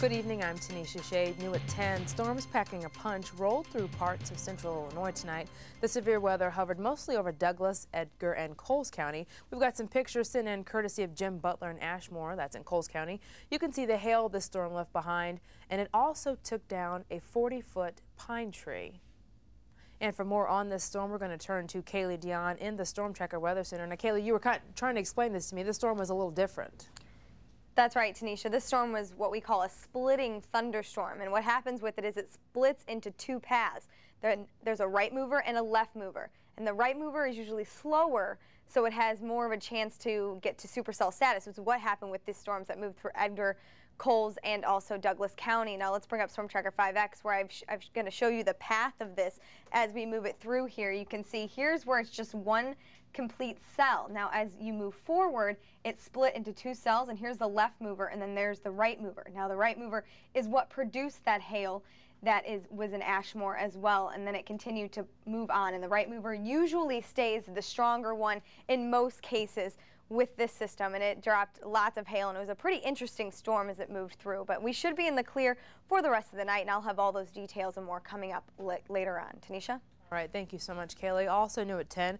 Good evening, I'm Tanisha Shade. New at 10, storms packing a punch rolled through parts of central Illinois tonight. The severe weather hovered mostly over Douglas, Edgar, and Coles County. We've got some pictures sent in courtesy of Jim Butler in Ashmore, that's in Coles County. You can see the hail this storm left behind, and it also took down a 40-foot pine tree. And for more on this storm, we're going to turn to Kalee Dionne in the Storm Tracker Weather Center. Now, Kalee, you were trying to explain this to me. This storm was a little different. That's right, Tanisha. This storm was what we call a splitting thunderstorm. And what happens with it is it splits into two paths. There's a right mover and a left mover. And the right mover is usually slower, so it has more of a chance to get to supercell status, which is what happened with these storms that moved through Edgar, Coles, and also Douglas County. Now let's bring up Storm Tracker 5X, where I've I'm going to show you the path of this as we move it through here. You can see here's where it's just one complete cell. Now, as you move forward, it's split into two cells, and here's the left mover, and then there's the right mover. Now, the right mover is what produced that hail that is was in Ashmore as well, and then it continued to move on. And the right mover usually stays the stronger one in most cases with this system, and it dropped lots of hail, and it was a pretty interesting storm as it moved through. But we should be in the clear for the rest of the night, and I'll have all those details and more coming up later on. Tanisha? All right, thank you so much, Kalee. Also new at 10,